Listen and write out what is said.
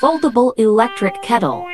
foldable electric kettle.